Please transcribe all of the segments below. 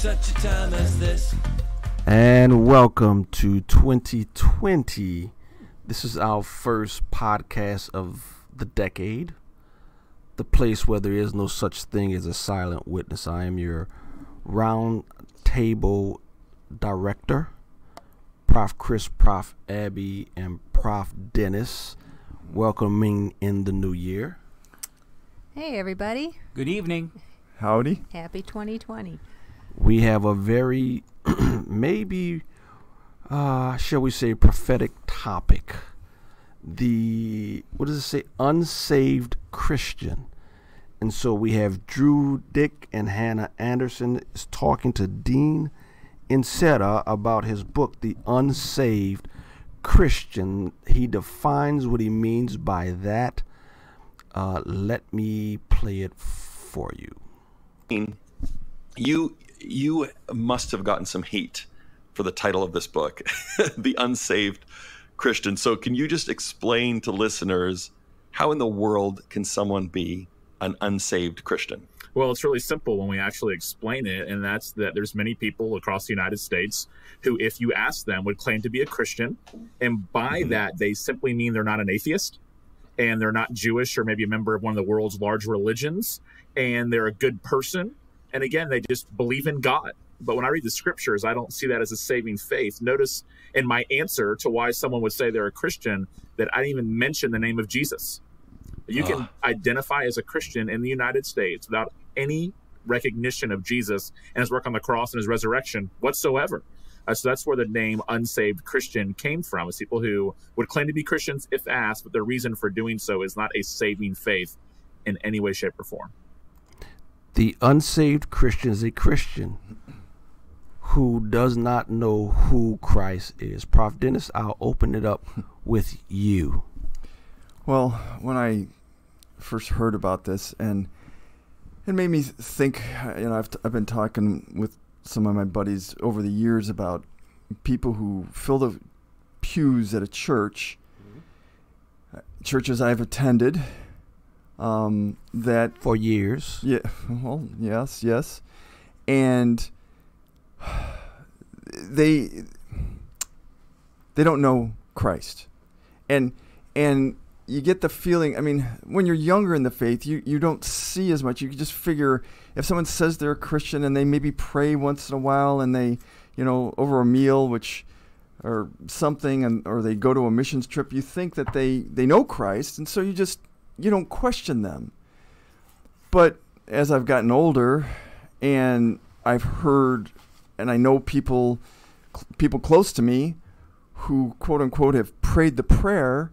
such a time as this. And welcome to 2020. This is our first podcast of the decade. The place where there is no such thing as a silent witness. I am your round table director, Prof. Chris, Prof. Abby, and Prof. Dennis, welcoming in the new year. Hey, everybody. Good evening. Howdy. Happy 2020. We have a very, maybe, uh, shall we say, prophetic topic. The, what does it say? Unsaved Christian. And so we have Drew Dyck and Hannah Anderson is talking to Dean Inserra about his book, The Unsaved Christian. He defines what he means by that. Uh, let me play it for you. you you must have gotten some heat for the title of this book, The Unsaved Christian. So can you just explain to listeners how in the world can someone be an unsaved Christian? Well, it's really simple when we actually explain it, and that's that there's many people across the United States who, if you ask them, would claim to be a Christian, and by mm-hmm. that they simply mean they're not an atheist, and they're not Jewish or maybe a member of one of the world's large religions, and they're a good person, and again they just believe in God. But when I read the scriptures, I don't see that as a saving faith. Notice in my answer to why someone would say they're a Christian that I didn't even mention the name of Jesus. You can identify as a Christian in the United States without any recognition of Jesus and his work on the cross and his resurrection whatsoever. Uh, so that's where the name unsaved Christian came from. It's people who would claim to be Christians if asked, but their reason for doing so is not a saving faith in any way, shape, or form. The unsaved Christian is a Christian who does not know who Christ is. Prof. Dennis, I'll open it up with you. Well, when I first heard about this, and it made me think, you know, I've, I've been talking with some of my buddies over the years about people who fill the pews at a church, mm-hmm. churches I've attended, um, that For years. Yeah. Well, yes, yes, and they they don't know Christ, and and you get the feeling. I mean, when you're younger in the faith, you you don't see as much. You can just figure if someone says they're a Christian and they maybe pray once in a while and they, you know, over a meal, which or something, and or they go to a missions trip, you think that they they know Christ, and so you just you don't question them. But as I've gotten older, and I've heard, and I know people, people close to me, who quote unquote have prayed the prayer,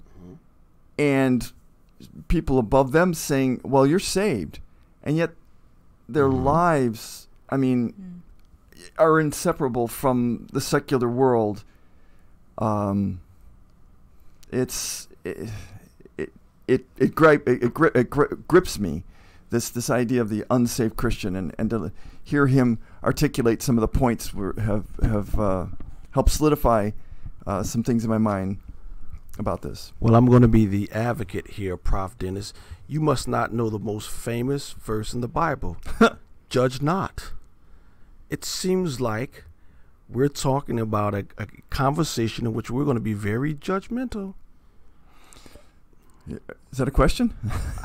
and people above them saying, "Well, you're saved," and yet their mm-hmm. lives, I mean, mm. are inseparable from the secular world. Um, it's it it it gripe, it, it, gri- it gri- grips me this this idea of the unsaved Christian and and to hear him articulate some of the points were, have have uh, helped solidify uh, some things in my mind about this. Well, I'm going to be the advocate here, Prof. Dennis. You must not know the most famous verse in the Bible Judge not. It seems like we're talking about a, a conversation in which we're going to be very judgmental. Is that a question?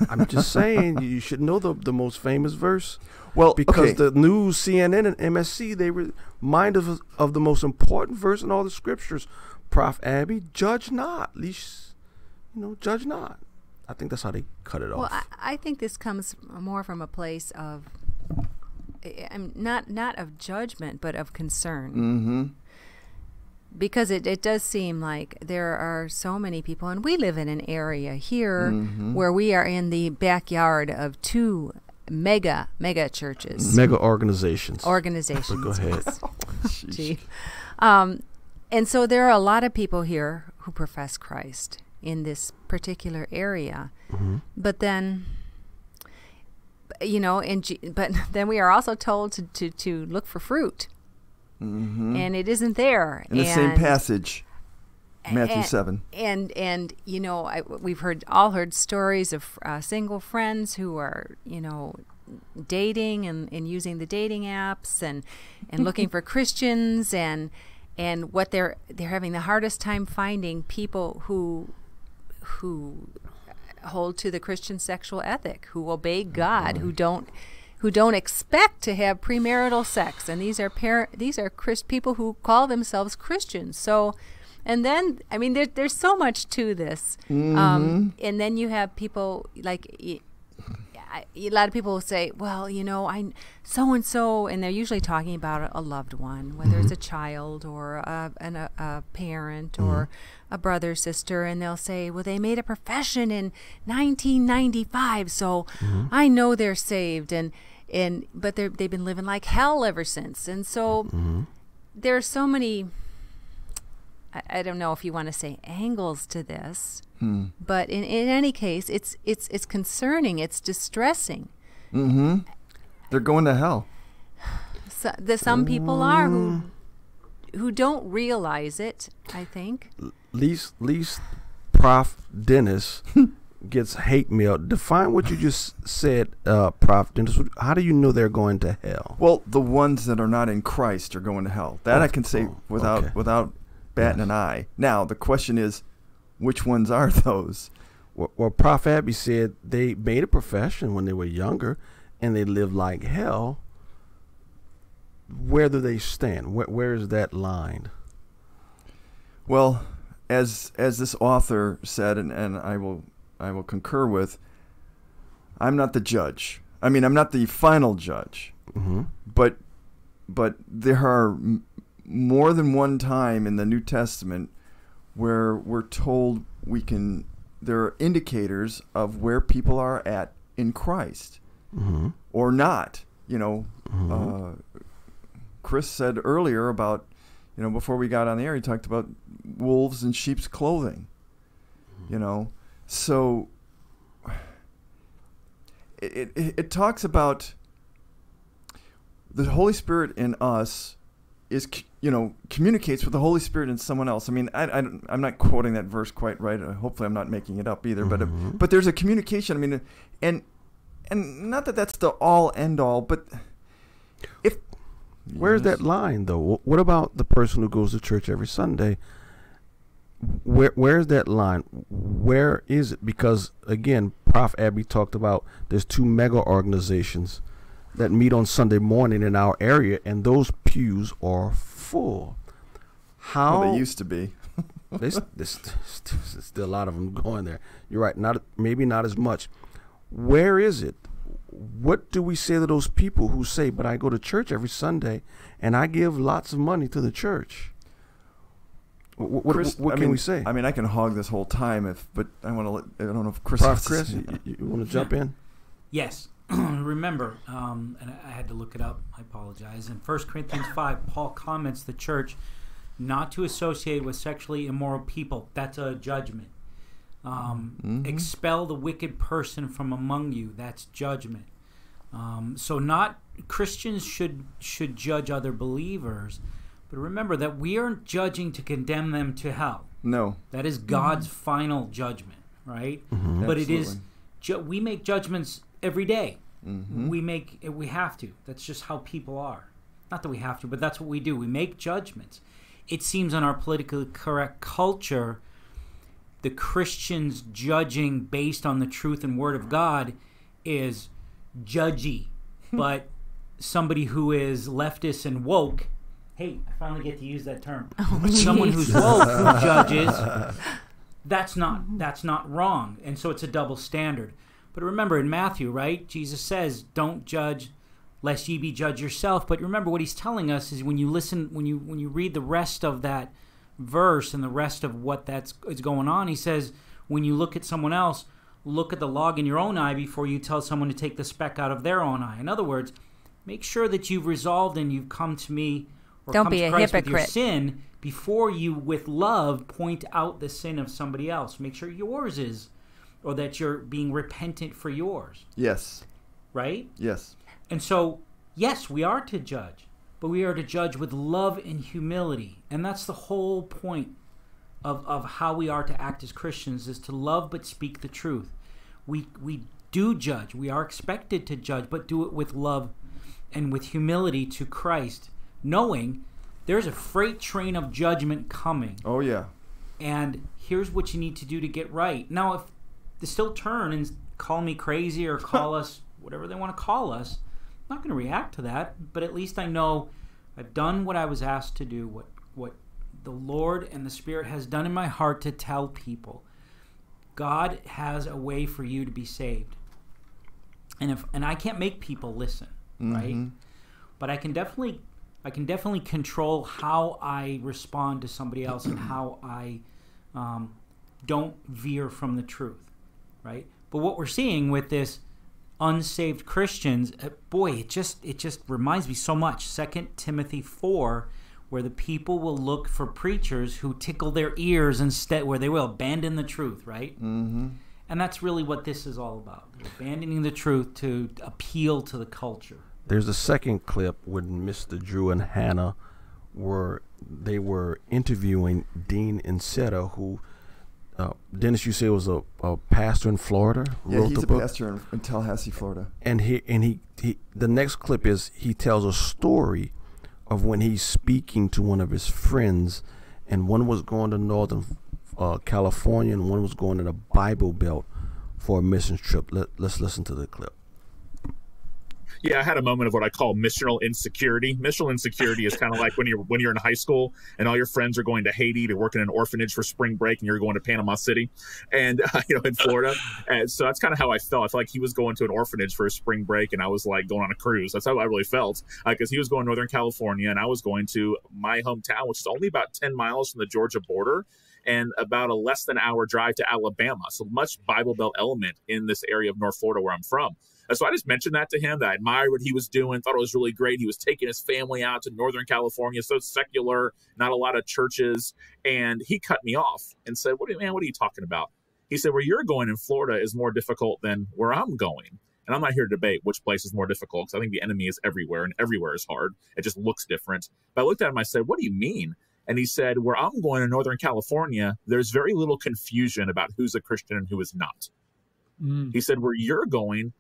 I'm just saying you should know the, the most famous verse. Well, because okay. the news, CNN, and MSC, they remind us of of the most important verse in all the scriptures. Prof. Abby, judge not. Least, you know, judge not. I think that's how they cut it Well, off. I, I think this comes more from a place of, I- I'm not not of judgment, but of concern. mm-hmm. Because it, it does seem like there are so many people and we live in an area here Mhm. where we are in the backyard of two mega mega churches Mega organizations. organizations go ahead. Gee. Um, and so there are a lot of people here who profess Christ in this particular area. But then, you know, and but then we are also told to, to, to look for fruit, Mm-hmm. and it isn't there. in the same passage, Matthew and, seven. And and you know, I, we've heard all heard stories of uh, single friends who are you know dating and, and using the dating apps and and looking for Christians and and what they're they're having the hardest time finding people who who hold to the Christian sexual ethic, who obey God, who don't who don't expect to have premarital sex, and these are par- these are Chris- people who call themselves Christians. So, and then I mean, there, there's so much to this, um, mm-hmm. and then you have people like. I- A lot of people will say, "Well, you know, I so and so," and they're usually talking about a, a loved one, whether it's mm-hmm. a child or a, an, a, a parent mm-hmm. or a brother, sister, and they'll say, "Well, they made a profession in 1995, so I know they're saved." And and but they they've been living like hell ever since, and so mm-hmm. there are so many. I, I don't know if you want to say angles to this, hmm. but in, in any case, it's it's it's concerning. It's distressing. Mm-hmm. They're going to hell. So, the some people are who mm. who don't realize it. I think. least least Prof Dennis gets hate mail. Define what you just said, uh, Prof. How do you know they're going to hell? Well, the ones that are not in Christ are going to hell. That I can say Oh, without okay. without batting Yes. an eye. Now the question is, which ones are those? Well, well, Prof Abby said they made a profession when they were younger, and they lived like hell. Where do they stand? Where, where is that line? Well, as as this author said, and, and I will I will concur with. I'm not the judge. I mean, I'm not the final judge. Mm-hmm. but but there are more than one time in the New Testament where we're told we can there are indicators of where people are at in Christ Mm-hmm. or not you know uh, Chris said earlier about you know before we got on the air he talked about wolves in sheep's clothing you know so it, it, it talks about the Holy Spirit in us is you know communicates with the Holy Spirit in someone else. I mean, I, I am not quoting that verse quite right. Uh, hopefully, I'm not making it up either. But uh, Mhm. but there's a communication. I mean, uh, and and not that that's the all end all, but if Where's Yes. that line though? What about the person who goes to church every Sunday? Where where's that line? Where is it? Because again, Prof. Abby talked about there's two mega organizations that meet on Sunday morning in our area, and those pews are full. How Well, they used to be. there's, there's, there's still a lot of them going there. You're right. Not maybe not as much. Where is it? What do we say to those people who say, "But I go to church every Sunday and I give lots of money to the church"? Wh- wh- What, Chris, what I can mean, we say? I mean, I can hog this whole time if, but I want to. let I don't know if Chris. Prof. Chris, you, you want to jump in? Yes. Remember, um, and I I had to look it up. I apologize. In 1 Corinthians 5, Paul comments the church not to associate with sexually immoral people. That's a judgment. Um, Mhm. Expel the wicked person from among you. That's judgment. Um, so, not Christians should should judge other believers, but remember that we aren't judging to condemn them to hell. No. That is God's mm-hmm. final judgment, right? Mm-hmm. But it is ju- we make judgments every day. Mm-hmm. We make we have to. That's just how people are. Not that we have to, but that's what we do. We make judgments. It seems in our politically correct culture, the Christians judging based on the truth and word of mm-hmm. God is judgy. but somebody who is leftist and woke, hey, I finally get to use that term. Oh, someone who's woke who judges that's not that's not wrong. And so it's a double standard. But remember in matthew right jesus says don't judge lest ye be judged yourself. But remember what he's telling us is when you listen when you when you read the rest of that verse and the rest of what that's is going on he says when you look at someone else look at the log in your own eye before you tell someone to take the speck out of their own eye. In other words make sure that you've resolved and you've come to me or Don't come be to a Christ with your hypocrite. sin before you with love point out the sin of somebody else make sure yours is or that you're being repentant for yours Yes. right Yes. and so yes we are to judge but we are to judge with love and humility and that's the whole point of, of how we are to act as christians is to love but speak the truth we we do judge. We are expected to judge, but do it with love and with humility to Christ, knowing there's a freight train of judgment coming. Oh yeah. And here's what you need to do to get right. Now, if they still turn and call me crazy or call us whatever they want to call us, I'm not going to react to that. But at least I know I've done what I was asked to do, what what the Lord and the Spirit has done in my heart to tell people. God has a way for you to be saved. And if and I can't make people listen, right? Mhm. But I can definitely I can definitely control how I respond to somebody else and how I um, don't veer from the truth, right? But what we're seeing with this unsaved Christians, uh, boy, it just it just reminds me so much. Second Timothy four, where the people will look for preachers who tickle their ears instead, where they will abandon the truth, right? Mm-hmm. And that's really what this is all about: abandoning the truth to appeal to the culture. There's a second clip when Mr. Drew and Hannah were they were interviewing Dean Inserra, who uh, Dennis, you say was a, a pastor in Florida. Yeah, he's a book, pastor in, in Tallahassee, Florida. and he and he, he the next clip is he tells a story of when he's speaking to one of his friends, and one was going to Northern uh, California, and one was going to the Bible Belt for a mission trip. Let, let's listen to the clip. Yeah, I had a moment of what I call missional insecurity. Missional insecurity is kind of like when you're when you're in high school and all your friends are going to Haiti to work in an orphanage for spring break, and you're going to Panama City, and uh, you know in Florida. And so that's kind of how I felt. I felt like he was going to an orphanage for a spring break, and I was like going on a cruise. That's how I really felt because he was going to Northern California, and I was going to my hometown, which is only about ten miles from the Georgia border and about a less than hour drive to Alabama. So much Bible Belt element in this area of North Florida where I'm from. So I just mentioned that to him that I admired what he was doing, thought it was really great. He was taking his family out to Northern California, so secular, not a lot of churches. And he cut me off and said, What do you, man, what are you talking about? He said, Where you're going in Florida is more difficult than where I'm going. And I'm not here to debate which place is more difficult because I think the enemy is everywhere and everywhere is hard. It just looks different. But I looked at him, I said, What do you mean? And he said, Where I'm going in Northern California, there's very little confusion about who's a Christian and who is not. Mm. He said, Where you're going,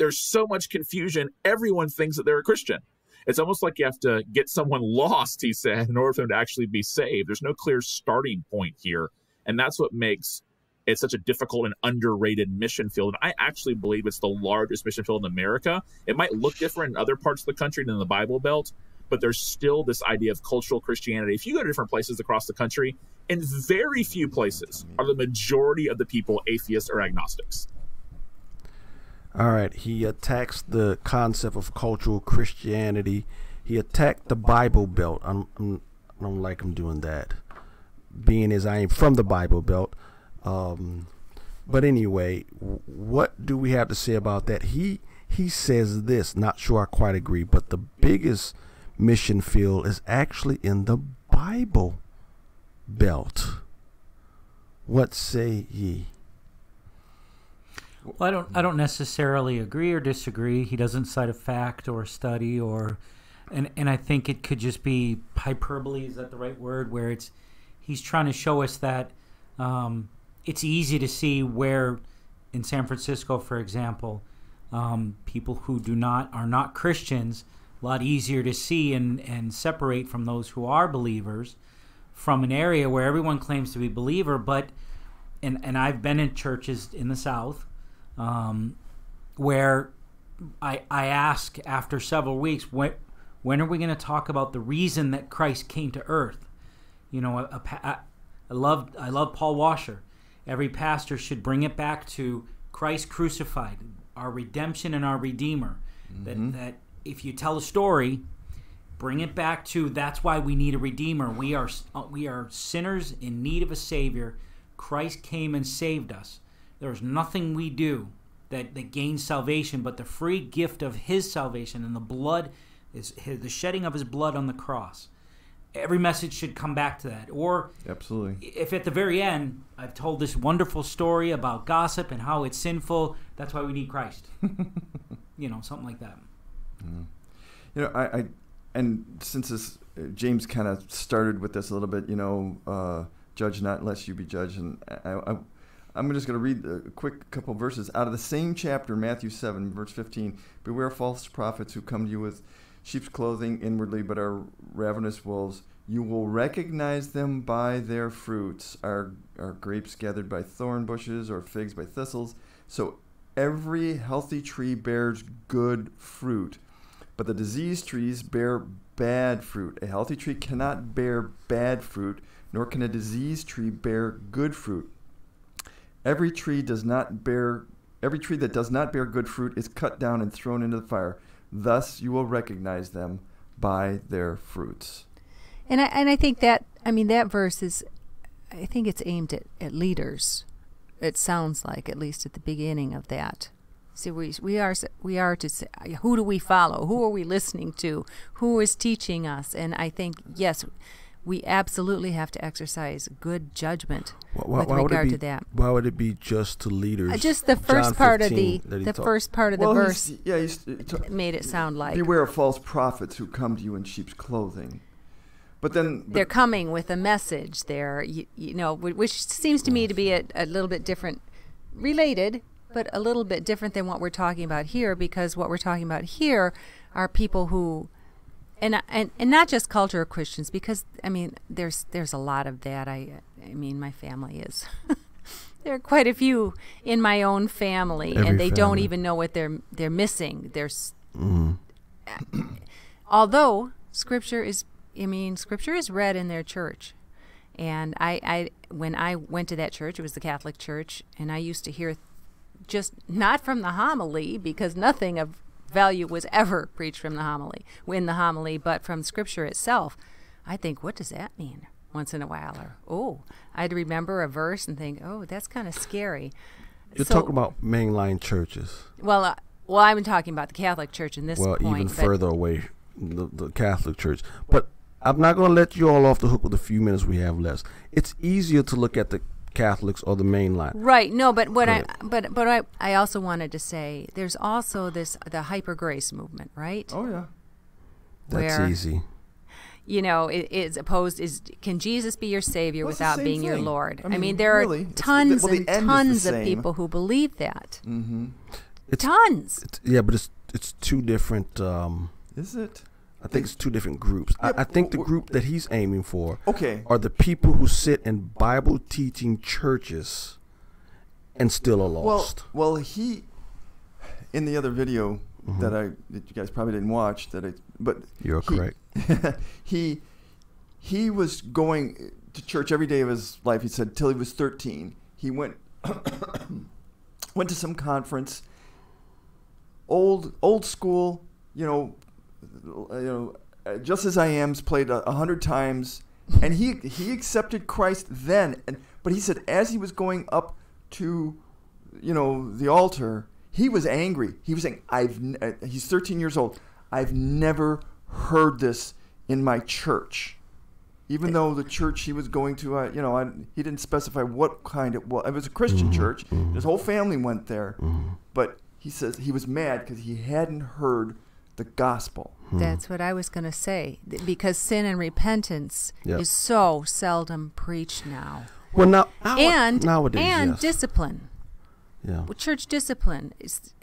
there's so much confusion. Everyone thinks that they're a Christian. It's almost like you have to get someone lost, he said, in order for them to actually be saved. There's no clear starting point here. And that's what makes it such a difficult and underrated mission field. And I actually believe it's the largest mission field in America. It might look different in other parts of the country than the Bible Belt, but there's still this idea of cultural Christianity. If you go to different places across the country, in very few places are the majority of the people atheists or agnostics. All right, he attacks the concept of cultural Christianity. He attacked the Bible Belt. I'm, I'm, I don't like him doing that, being as I am from the Bible Belt. Um, but anyway, what do we have to say about that? He he says this. Not sure I quite agree, but the biggest mission field is actually in the Bible Belt. What say ye? Well, I don't. I don't necessarily agree or disagree. He doesn't cite a fact or a study or, and and I think it could just be hyperbole. Is that the right word? Where it's he's trying to show us that um, it's easy to see where, in San Francisco, for example, um, people who do not are not Christians, a lot easier to see and and separate from those who are believers, from an area where everyone claims to be believer, but. And, and I've been in churches in the South um, where I, I ask after several weeks, when, when are we going to talk about the reason that Christ came to earth? You know, a, a, pa- I I love I love Paul Washer. Every pastor should bring it back to Christ crucified, our redemption and our redeemer. That that if you tell a story, bring it back to that's why we need a redeemer. We are we are sinners in need of a savior. Christ came and saved us. There's nothing we do that, that gains salvation but the free gift of his salvation and the blood is his, the shedding of his blood on the cross. Every message should come back to that. Or Absolutely. if at the very end I've told this wonderful story about gossip and how it's sinful, that's why we need Christ. you know, something like that. You know, I, I and since this, uh, James kind of started with this a little bit, you know, uh, judge not unless you be judged, and I, I, I'm just going to read a quick couple verses out of the same chapter, Matthew 7, verse 15. Beware false prophets who come to you with sheep's clothing inwardly, but are ravenous wolves. You will recognize them by their fruits. Are, are grapes gathered by thorn bushes or figs by thistles? So every healthy tree bears good fruit, but the diseased trees bear bad fruit. A healthy tree cannot bear bad fruit, nor can a diseased tree bear good fruit. Every tree does not bear every tree that does not bear good fruit is cut down and thrown into the fire. Thus you will recognize them by their fruits. And I and I think that I mean that verse is I think it's aimed at, at leaders. It sounds like at least at the beginning of that. See, we we are we are to say, who do we follow? Who are we listening to? Who is teaching us? And I think yes, we absolutely have to exercise good judgment Why, with why would it regard be, to that. Why would it be just to leaders? Uh, just the first John part of the 15 that he the talked- first part of the verse he's, yeah, he's, he made it sound like beware of false prophets who come to you in sheep's clothing. But then they're coming with a message there, you, you know, which seems to me to be a, a little bit different, related, but a little bit different than what we're talking about here, because what we're talking about here are people who, and and and not just cultural Christians, because I mean, there's there's a lot of that. I I mean, my family is. There are quite a few in my own family, Every and they don't even know what they're they're missing. There's Mhm. although scripture is i mean scripture is read in their church and I, I when i went to that church it was the catholic church and i used to hear just not from the homily because nothing of value was ever preached from the homily in the homily but from scripture itself i think what does that mean once in a while or oh i'd remember a verse and think oh that's kind of scary You're So- talking about mainline churches. well uh, well i'm talking about the catholic church in this well, point even further away, the, the Catholic Church. But I'm not going to let you all off the hook with the few minutes we have left. It's easier to look at the Catholics or the mainline. Right. No, but what I but but I I also wanted to say there's also this the hyper grace movement, right? oh yeah, That's Where- easy. You know, it is opposed is can Jesus be your savior Well, without same being your. Lord? I I mean, mean, there really, are it's the- tons well, the and end is the tons of people who believe that. mm-hmm. It's, Tons. it's yeah, but it's it's two different. Um, Is it I think it's two different groups. I, I think the group that he's aiming for okay? are the people who sit in Bible teaching churches and still are lost. Well, well, he in the other video Mhm. that I that you guys probably didn't watch that I but You're he- correct. he he was going to church every day of his life. He said till he was 13. He went went to some conference. Old old school, you know, you know, uh, just as I am's played a, hundred times, and he he accepted Christ then. And but he said as he was going up to, you know, the altar, he was angry. He was saying, "I've." uh, He's 13 years old. I've never heard this in my church. Even though the church he was going to, uh, you know, I, he didn't specify what kind it was. It was a Christian church. His whole family went there. But he says he was mad because he hadn't heard the gospel. Hmm. That's what I was going to say because sin and repentance Yep. is so seldom preached now. Well, now, now and nowadays, and yes. discipline. yeah. Church discipline is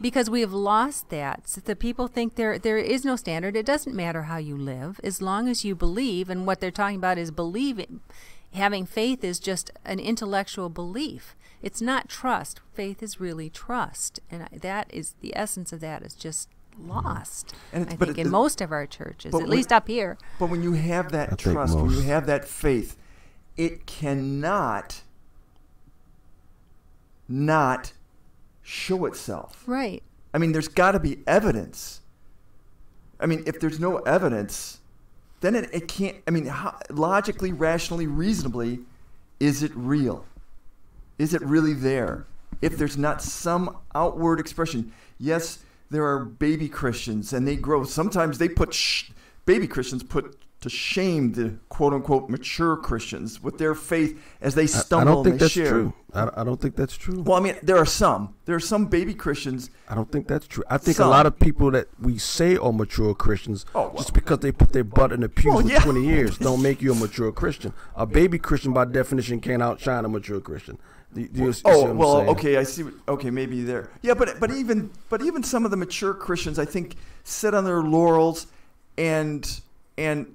because we have lost that. So the people think there there is no standard. It doesn't matter how you live as long as you believe. And what they're talking about is believing. Having faith is just an intellectual belief. It's not trust. Faith is really trust, and that is the essence of that is just lost. And it's- I think it- in it- most of our churches, at when- least up here. But when you have that I trust, when you have that faith, it cannot not show itself. Right. I mean, there's got to be evidence. I mean, if there's no evidence, then it, it can't. I mean, how, logically, rationally, reasonably, is it real? Is it really there? If there's not some outward expression, yes, there are baby Christians and they grow. Sometimes they put sh- baby Christians put to shame the quote unquote mature Christians with their faith as they I, stumble I don't and think that's share. true. I, I don't think that's true. Well, I mean, there are some. There are some baby Christians. I don't think that's true. I think Some. a lot of people that we say are mature Christians, Oh, well. just because they put their butt in the pew Well, for yeah. 20 years, don't make you a mature Christian. A baby Christian, by definition, can't outshine a mature Christian. Do, do you Oh well, saying? okay, I see. What, okay, maybe there. Yeah, but but even but even some of the mature Christians, I think, sit on their laurels, and and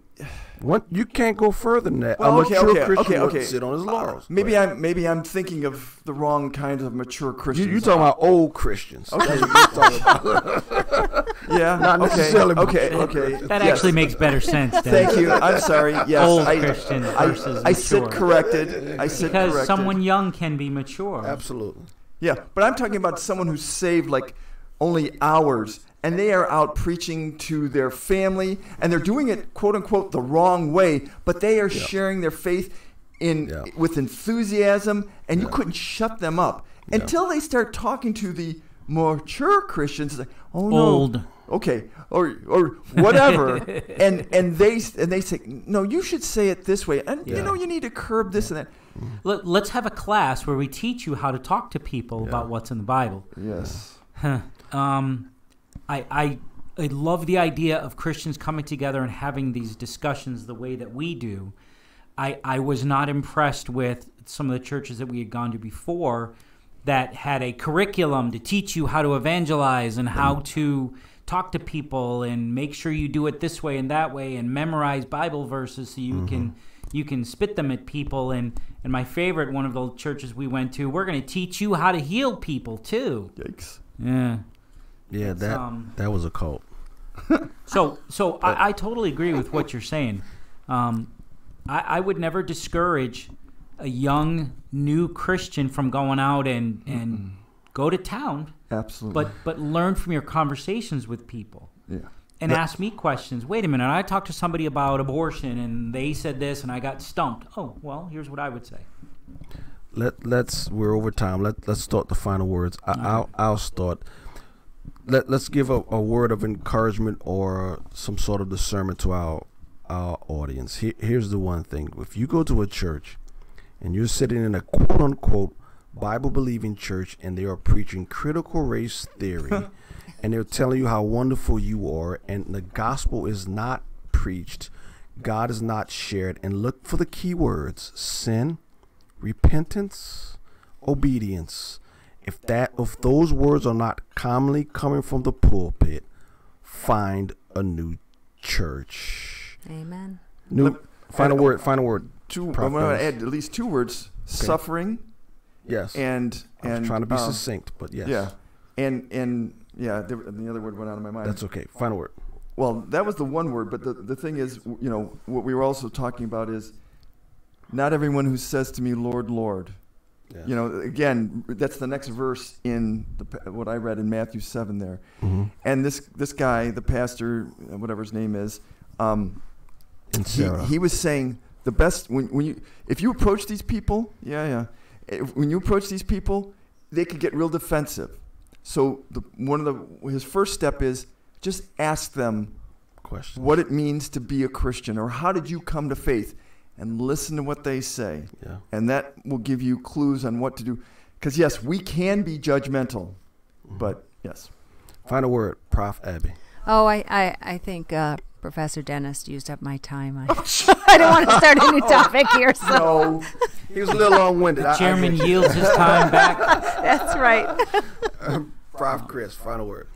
One, you can't go further than that. Well, a okay, mature okay, Christian okay, wouldn't okay. sit on his uh, laurels. maybe I'm maybe I'm thinking of the wrong kind of mature You, Christians. you are talking about old Christians? Okay. That's what you're talking about. yeah, not necessarily Okay, mature okay. That yes. actually makes better sense. Dennis. Thank you. I'm sorry. Yes, Old I, Christians I, versus I sit corrected. I sit corrected Because corrected. someone young can be mature. Absolutely. Yeah, but I'm talking about someone who's saved like only hours and they are out preaching to their family and they're doing it quote unquote the wrong way, but they are sharing their faith in Yeah. with enthusiasm and you couldn't shut them up until they start talking to the mature Christians like, "Oh no." Old. Okay, or or whatever, and and they and they say, no, you should say it this way, and you know you need to curb this and that. Let, let's have a class where we teach you how to talk to people about what's in the Bible. Yes. Um, I, I I love the idea of Christians coming together and having these discussions the way that we do. I I was not impressed with some of the churches that we had gone to before that had a curriculum to teach you how to evangelize and how to talk to people and make sure you do it this way and that way and memorize Bible verses so you can mm-hmm. you can spit them at people and and my favorite one of the churches we went to we're going to teach you how to heal people too. Yikes. Yeah. Yeah, that um, that was a cult. So, so I, I totally agree with what you're saying. Um, I, I would never discourage a young new Christian from going out and and go to town, Absolutely. but but learn from your conversations with people yeah. and ask me questions. Wait a minute, I talked to somebody about abortion and they said this and I got stumped. Oh, well, here's what I would say. Let let's we're over time. Let let's start the final words. I, I'll I'll start. Let let's give a, a word of encouragement or some sort of discernment to our our audience. Here, here's the one thing: if you go to a church and you're sitting in a quote unquote Bible believing church and they are preaching critical race theory and they're telling you how wonderful you are and the gospel is not preached, God is not shared, and look for the key words sin, repentance, obedience. If that if those words are not commonly coming from the pulpit, find a new church. Amen. New Let- final word, final word. Two. Prof. I'm going to add at least two words: suffering Yes. and I was and trying to be um, succinct, but yes. Yeah, and and yeah, the, the other word went out of my mind. That's okay. Final word. well, that was the one word, but the the thing is, you know, what we were also talking about is not everyone who says to me, "Lord, Lord." Yeah. You know, again, that's the next verse in the, what I read in Matthew seven there. Mhm. And this this guy, the pastor, whatever his name is, um, he, he was saying the best when, when you if you approach these people yeah yeah if, when you approach these people they could get real defensive so the one of the his first step is just ask them Questions. what it means to be a christian or how did you come to faith and listen to what they say Yeah. and that will give you clues on what to do because yes we can be judgmental but yes Final word, Prof. Abby. Oh, I, I, I think uh, Professor Dennis used up my time. I, I don't want to start a new topic here, so no He was a little long-winded. I- I Chairman yields his time back. that's right. you. Prof. Chris. Final word.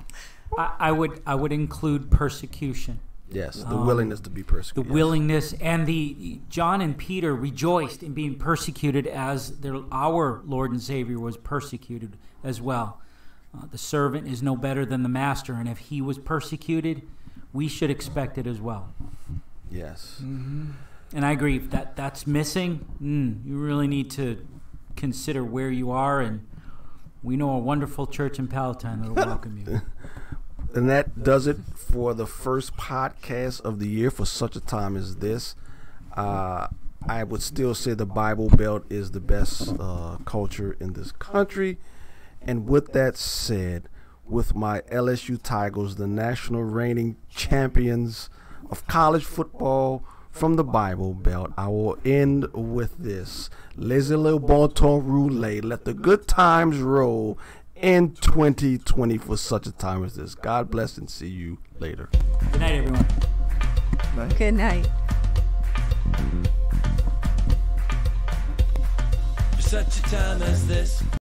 I, I would I would include persecution. Yes, the Um, willingness to be the persecuted. Yes. willingness and the John and Peter rejoiced in being persecuted as their our Lord and Savior was persecuted as well. Uh, the servant is no better than the master, and if he was persecuted, we should expect it as well. Yes. And I agree if that that's missing. Mm, you really need to consider where you are, and we know a wonderful church in Palatine that will welcome you. And that does it for the first podcast of the year for such a time as this. Uh, I would still say the Bible Belt is the best uh, culture in this country. And with that said, with my LSU Tigers, the national reigning champions of college football, from the Bible Belt. I will end with this. Laissez le bon temps rouler. Let the good times roll in 2020 for such a time as this. God bless and see you later. Good night, everyone. Nice. Good night. For such a time as this.